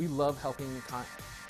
We love helping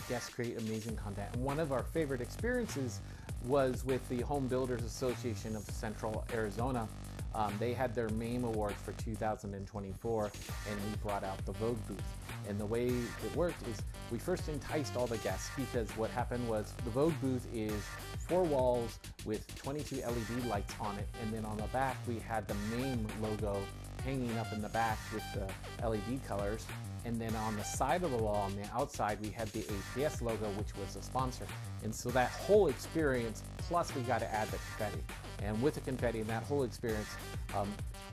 guests create amazing content. And one of our favorite experiences was with the Home Builders Association of Central Arizona. Um, they had their MAME Awards for 2024, and we brought out the Vogue booth. And the way it worked is we first enticed all the guests because what happened was the Vogue booth is four walls with 22 LED lights on it, and then on the back we had the MAME logo hanging up in the back with the LED colors. And then on the side of the wall, on the outside, we had the APS logo, which was a sponsor. And so that whole experience, plus we got to add the confetti. And with the confetti and that whole experience, um,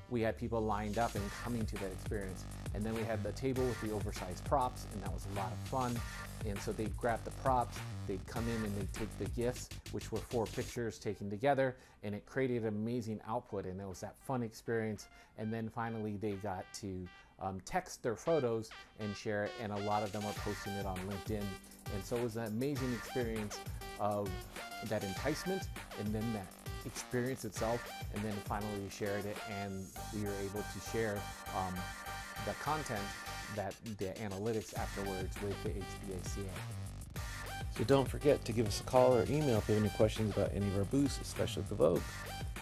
we had people lined up and coming to that experience. And then we had the table with the oversized props, and that was a lot of fun. And so they'd grab the props, they'd come in and they'd take the GIFs, which were four pictures taken together, and it created an amazing output. And it was that fun experience. And then finally, they got to um, text their photos and share it, and a lot of them are posting it on LinkedIn. And so it was an amazing experience of that enticement and then that experience itself, and then finally we shared it, and we were able to share um, the content that the analytics afterwards with the HBACA. So don't forget to give us a call or email if you have any questions about any of our booths, especially the Vogue.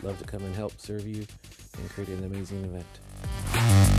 Love to come and help serve you and create an amazing event.